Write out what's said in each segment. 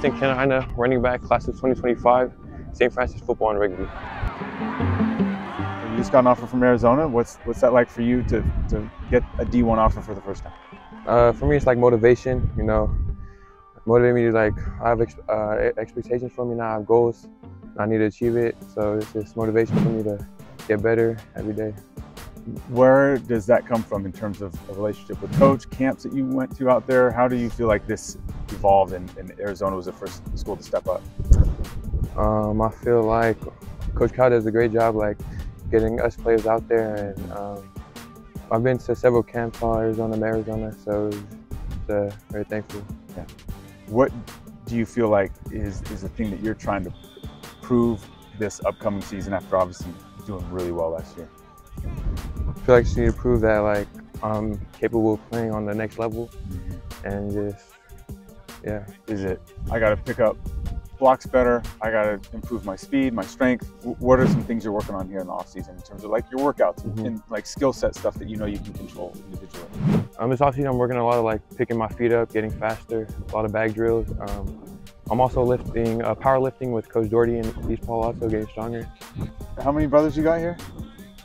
Kingston, Keanaaina, running back, class of 2025, St. Francis football and rugby. You just got an offer from Arizona. What's what's that like for you to, to get a D1 offer for the first time? Uh, for me, it's like motivation, you know, motivate me to like, I have ex- uh, expectations for me now, I have goals, I need to achieve it. So it's just motivation for me to get better every day. Where does that come from in terms of a relationship with coach, camps that you went to out there? How do you feel like this evolved and, and Arizona was the first school to step up? Um, I feel like Coach Cal does a great job, like getting us players out there, and um, I've been to several camps in Arizona, Arizona, so it's, uh, very thankful. Yeah. What do you feel like is is the thing that you're trying to prove this upcoming season after obviously doing really well last year? I feel like I just need to prove that like I'm capable of playing on the next level, and just yeah. Is it I got to pick up blocks better? I got to improve my speed, my strength. W- What are some things you're working on here in the off season in terms of like your workouts Mhm. and like skill set stuff that you know you can control individually? Um, this offseason, I'm working a lot of like picking my feet up, getting faster, a lot of bag drills. Um, I'm also lifting, uh, powerlifting with Coach Doherty and East Paul also getting stronger. How many brothers you got here?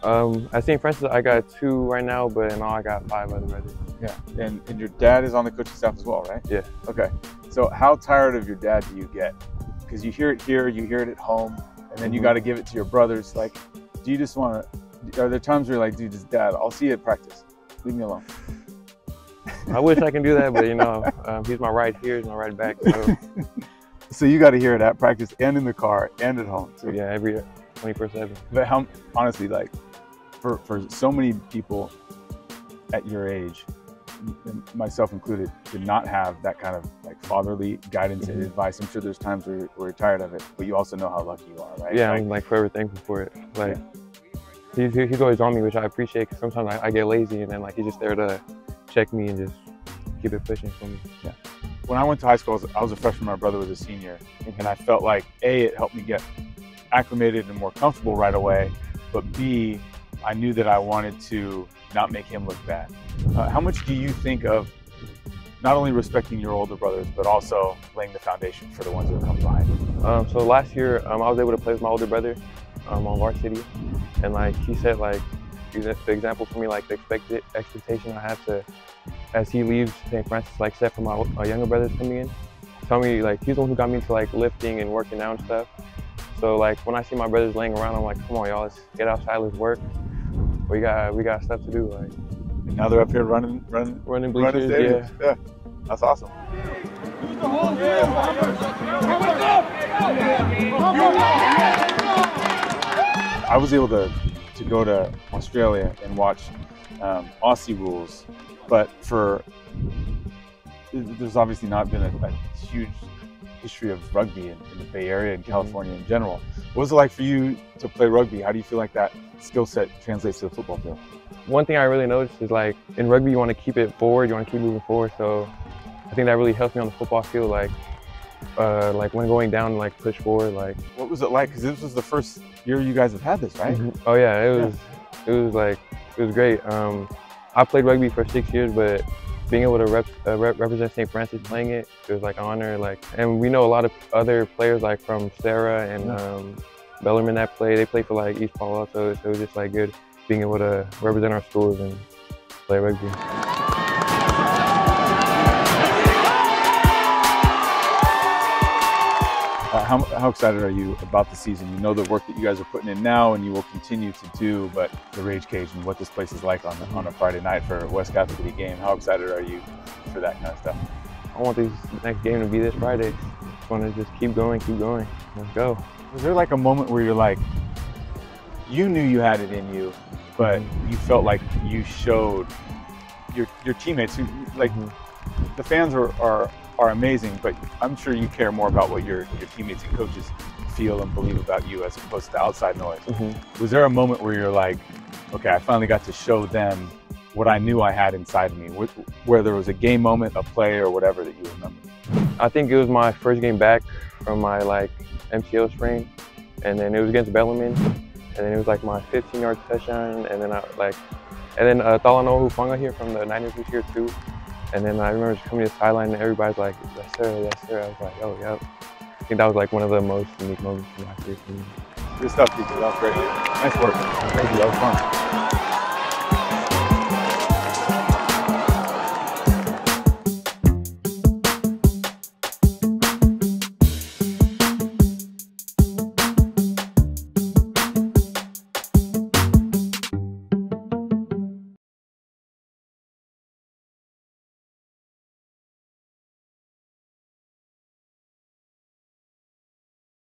Um, at St. Francis, I got two right now, but in all, I got five other brothers. Yeah, and and your dad is on the coaching staff as well, right? Yeah. Okay. So how tired of your dad do you get? Because you hear it here, you hear it at home, and then you Mhm. got to give it to your brothers. Like, do you just want to? Are there times where you're like, dude, this dad, I'll see you at practice. Leave me alone. I wish I can do that, but you know, um, he's my right here, he's my right back. So So you got to hear it at practice and in the car and at home. So yeah, every 24/7. But how honestly, like, for for so many people at your age, myself included, to not have that kind of like fatherly guidance and Mhm. advice. I'm sure there's times where you're, where you're tired of it, but you also know how lucky you are, right? Yeah, Like, I'm like forever thankful for it. Like he's he's always on me, which I appreciate. Cause sometimes I, I get lazy, and then like he's just there to check me and just keep it pushing for me. Yeah. when I went to high school, I was, I was a freshman. My brother was a senior, and I felt like a it helped me get acclimated and more comfortable right away, but b I knew that I wanted to not make him look bad. Uh, how much do you think of not only respecting your older brothers, but also laying the foundation for the ones that come behind? Um, so last year, um, I was able to play with my older brother um, on varsity, and like he said, like the example for me, like the expected expectation I have to, as he leaves St. Francis, like set for my, my younger brothers coming in, tell me like he's the one who got me into like lifting and working out and stuff. So like when I see my brothers laying around, I'm like, come on, y'all, let's get outside, let's work. We got we got stuff to do, like And now they're up here running, running, running running bleachers, stadiums. yeah. yeah, that's awesome. I was able to, to go to Australia and watch um, Aussie rules, but for there's obviously not been a, a huge history of rugby in, in the Bay Area and California in general. What was it like for you to play rugby? How do you feel like that skill set translates to the football field? One thing I really noticed is like in rugby, you want to keep it forward, you want to keep moving forward. So I think that really helps me on the football field, like uh, like when going down, like push forward, like What was it like? Because this was the first year you guys have had this, right? oh yeah, it was it was like it was great. Um, I played rugby for six years, but being able to rep, uh, rep, represent St. Francis playing it, it was like an honor. Like, and we know a lot of other players like from Serra and Yeah. um, Bellarmine that play. They play for like East Paul also, so it was just like good being able to represent our schools and play rugby. Uh, how, how excited are you about the season? You know the work that you guys are putting in now and you will continue to do, but the Rage Cage and what this place is like on, on a Friday night for a West Catholic League game, how excited are you for that kind of stuff? I want this next game to be this Friday. Want to just keep going, keep going. Let's go. Was there like a moment where you're like, you knew you had it in you, but you felt like you showed your, your teammates who, like, Mhm. the fans are, are, are amazing, but I'm sure you care more about what your, your teammates and coaches feel and believe about you as opposed to outside noise. Mhm. Was there a moment where you're like, okay, I finally got to show them what I knew I had inside of me, wh- where there was a game moment, a play, or whatever that you remember? I think it was my first game back from my like MCL sprain, and then it was against Bellarmine, and then it was like my 15 yard touchdown, and then I like, and then uh, Talanoa Hufanga here from the Niners was here too, And then I remember just coming to the sideline and everybody's like, yes sir, yes sir. I was like, oh, yep. I think that was like one of the most unique moments in my career for me. Good stuff, DJ. That was great. Nice work. Thank you. That was fun.